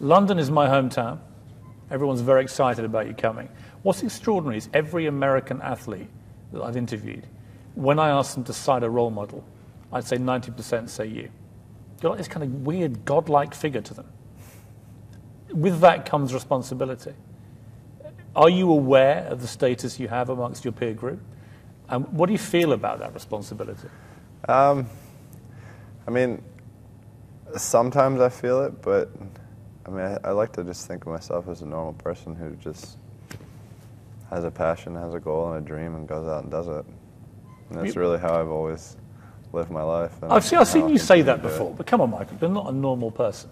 London is my hometown. Everyone's very excited about you coming. What's extraordinary is every American athlete that I've interviewed, when I ask them to cite a role model, I'd say 90% say you. You're like this kind of weird, godlike figure to them. With that comes responsibility. Are you aware of the status you have amongst your peer group? And what do you feel about that responsibility? Um, I mean, sometimes I feel it, but I mean, I, I, like to just think of myself as a normal person who just has a passion, has a goal, and a dream, and goes out and does it. And that's really how I've always lived my life. I've seen, I've seen you say that before, but come on, Michael, you're not a normal person.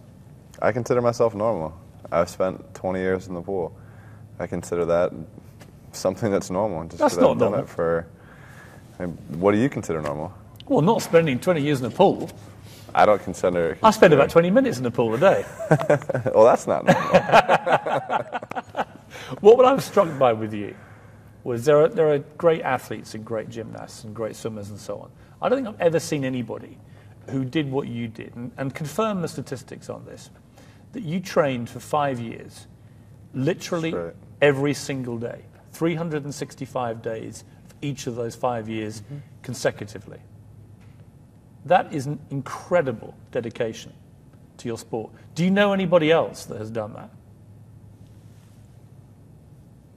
I consider myself normal. I've spent 20 years in the pool. I consider that something that's normal. Just that's not I've normal. Done it for, I mean, what do you consider normal? Well, not spending 20 years in a pool. I don't consider. consider I spend about 20 minutes in the pool a day. well, that's not normal. what I was struck by with you was there are, there are great athletes and great gymnasts and great swimmers and so on. I don't think I've ever seen anybody who did what you did and, and confirm the statistics on this that you trained for five years, literally right. every single day, 365 days for each of those five years mm-hmm. consecutively. That is an incredible dedication to your sport. Do you know anybody else that has done that?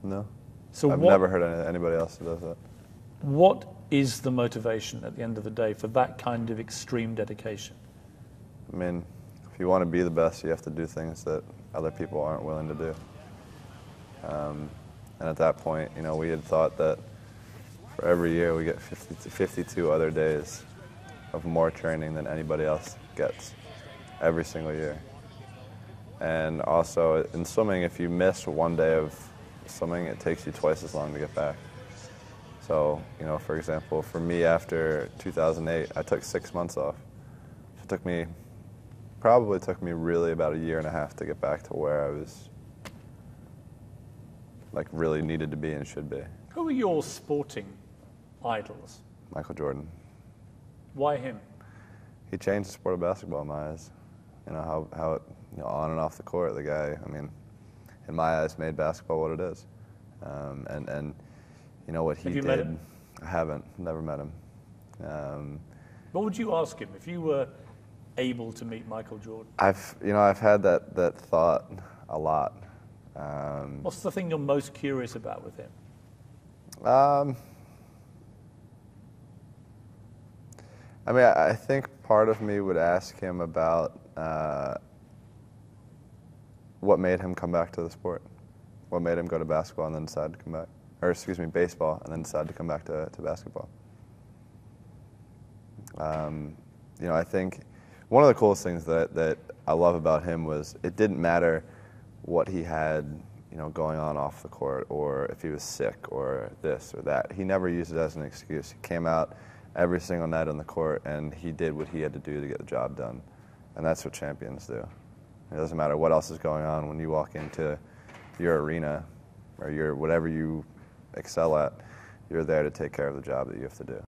No. So I've what, never heard anybody else who does that. What is the motivation at the end of the day for that kind of extreme dedication? I mean, if you want to be the best, you have to do things that other people aren't willing to do. Um, and at that point, you know, we had thought that for every year we get 50 52 other days of more training than anybody else gets every single year. And also in swimming, if you miss one day of swimming, it takes you twice as long to get back. So, you know, for example, for me after 2008, I took six months off. It took me, probably took me really about a year and a half to get back to where I was, like, really needed to be and should be. Who are your sporting idols? Michael Jordan. Why him? He changed the sport of basketball in my eyes. You know, how, how it, you know, on and off the court, the guy, I mean, in my eyes, made basketball what it is. Um, and, and, you know, what he did. I haven't, never met him. Um, what would you ask him if you were able to meet Michael Jordan? I've, you know, I've had that, that thought a lot. Um, What's the thing you're most curious about with him? Um, I mean, I think part of me would ask him about uh, what made him come back to the sport. What made him go to basketball and then decide to come back, or excuse me, baseball and then decide to come back to, to basketball. Um, you know, I think one of the coolest things that, that I love about him was it didn't matter what he had, you know, going on off the court or if he was sick or this or that. He never used it as an excuse. He came out every single night on the court, and he did what he had to do to get the job done. And that's what champions do. It doesn't matter what else is going on when you walk into your arena or your whatever you excel at, you're there to take care of the job that you have to do.